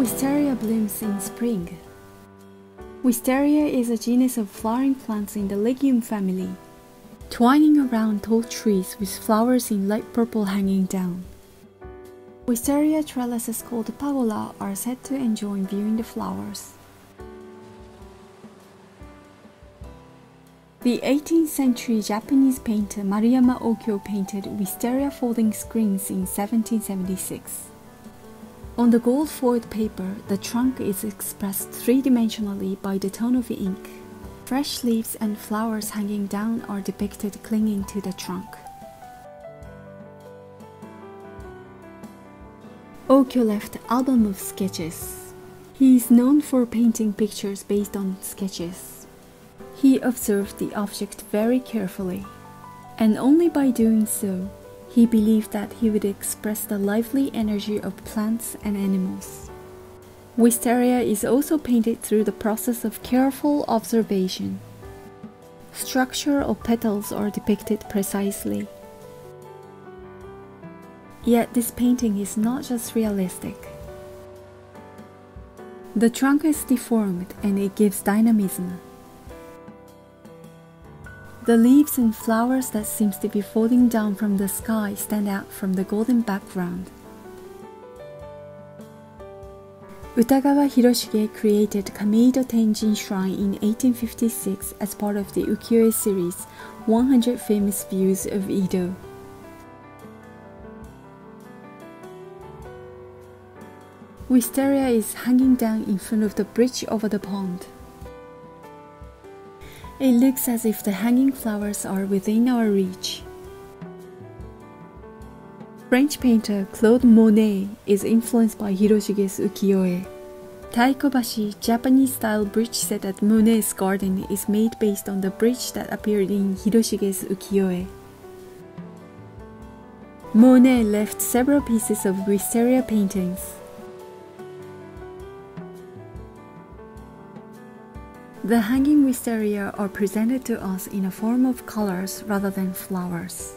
Wisteria blooms in spring. Wisteria is a genus of flowering plants in the legume family, twining around tall trees with flowers in light purple hanging down. Wisteria trellises called pergola are said to enjoy viewing the flowers. The 18th century Japanese painter Maruyama Okyo painted wisteria folding screens in 1776. On the gold foiled paper, the trunk is expressed three-dimensionally by the tone of the ink. Fresh leaves and flowers hanging down are depicted clinging to the trunk. Okyo left album of sketches. He is known for painting pictures based on sketches. He observed the object very carefully, and only by doing so he believed that he would express the lively energy of plants and animals. Wisteria is also painted through the process of careful observation. Structure of petals are depicted precisely. Yet this painting is not just realistic. The trunk is deformed and it gives dynamism. The leaves and flowers that seems to be falling down from the sky stand out from the golden background. Utagawa Hiroshige created Kameido Tenjin Shrine in 1856 as part of the ukiyo-e series 100 Famous Views of Edo. Wisteria is hanging down in front of the bridge over the pond. It looks as if the hanging flowers are within our reach. French painter Claude Monet is influenced by Hiroshige's ukiyo-e. Taikobashi Japanese-style bridge set at Monet's garden is made based on the bridge that appeared in Hiroshige's ukiyo-e. Monet left several pieces of wisteria paintings. The hanging wisteria are presented to us in a form of colors rather than flowers.